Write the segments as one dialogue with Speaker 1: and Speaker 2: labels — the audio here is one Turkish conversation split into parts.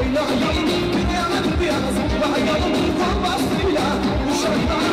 Speaker 1: Oynayalım, bir yana bir yana zıplayalım Kol bastıyla, uşaklar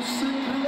Speaker 1: você crê.